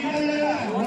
मुर्गा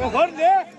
¡Gordo! es?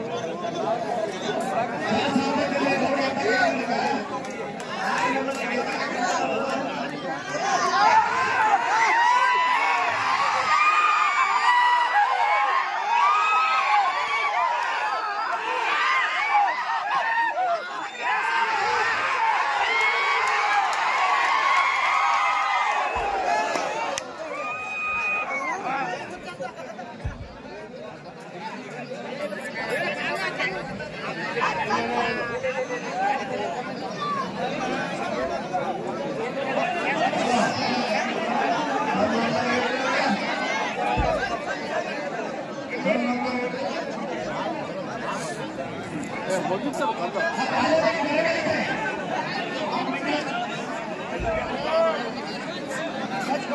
Thank you.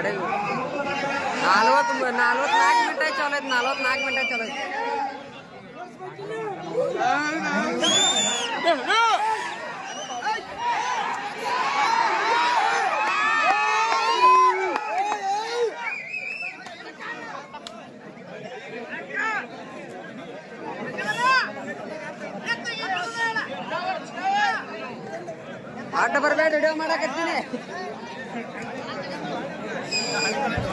भाडे नालवत नालवत नाग मिनिटाय चालू आहेत नालवत Ô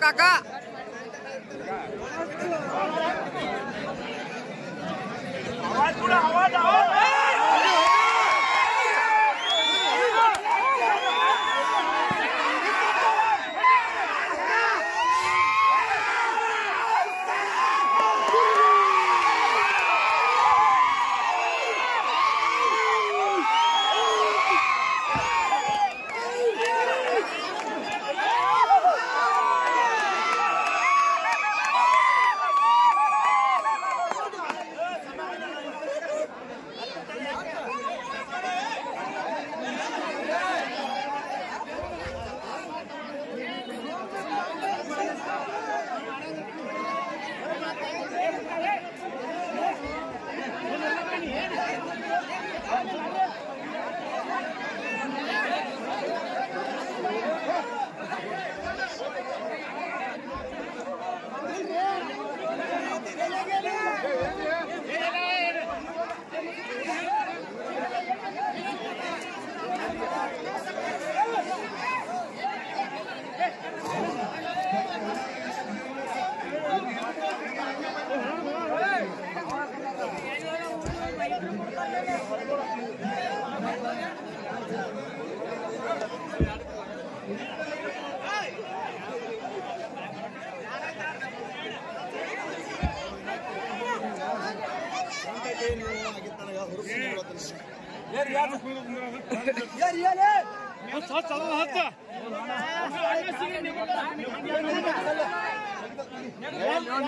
Kaká. Awas pula, awas, awas.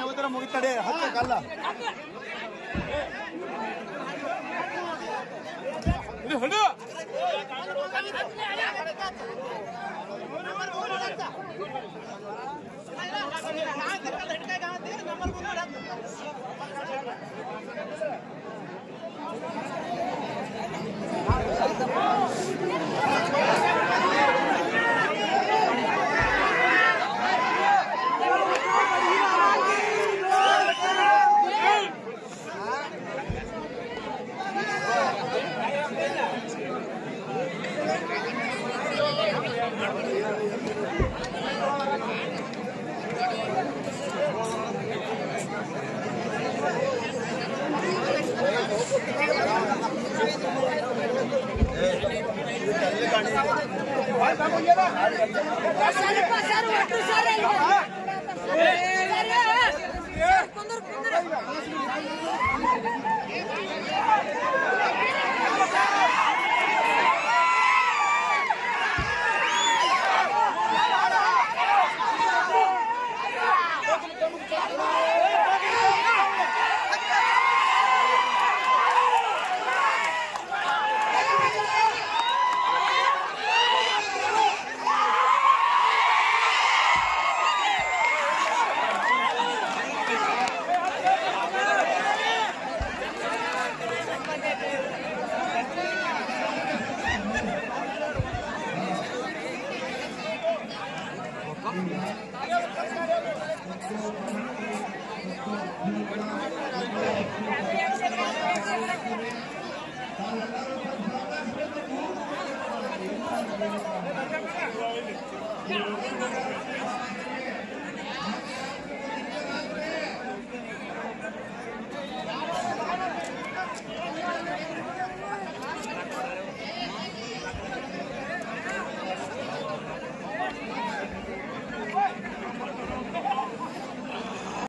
ಹತ್ತ ಮುಗಿತಡೆ ಹತ್ತಕ್ಕಲ್ಲ ನಂಬರ್ Thank you.